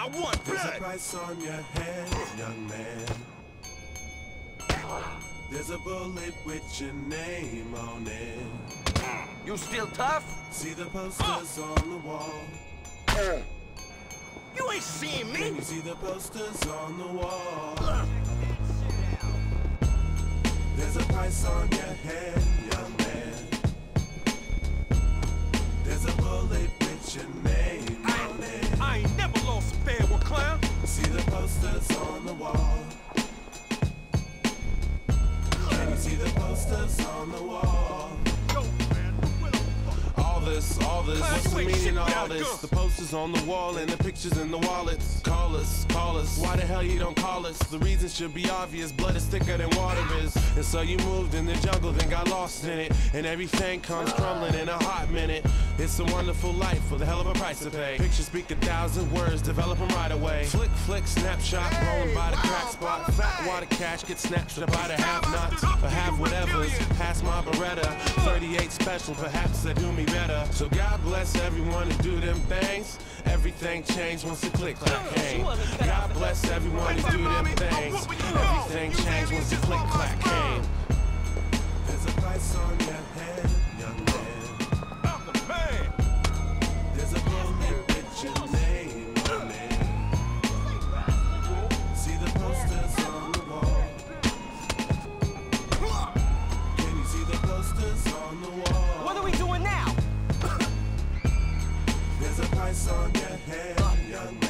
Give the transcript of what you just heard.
I want There's a price on your head, young man. There's a bullet with your name on it. You still tough? See the posters on the wall. You ain't seeing Can me. you see the posters on the wall? There's a price on your head, young man. Lost fair one, clown. See the posters on the wall. Can you see the posters on the wall? This, all this, Hey, what's the meaning of all this? The posters on the wall and the pictures in the wallets. Call us, call us. Why the hell you don't call us? The reason should be obvious. Blood is thicker than water is. And so you moved in the jungle, then got lost in it. And everything comes crumbling in a hot minute. It's a wonderful life for the hell of a price to pay. Pictures speak a thousand words, develop them right away. Flick, flick, snapshot, rolling by the crack spot. Fat water cash gets snatched up by the have-nots. Or have whatevers, past my Beretta. 38 special, perhaps they do me better. So God bless everyone who do them things. Everything changed once the click clack came. God bless everyone who do them things. Everything changed once the click clack a price on your head, young man.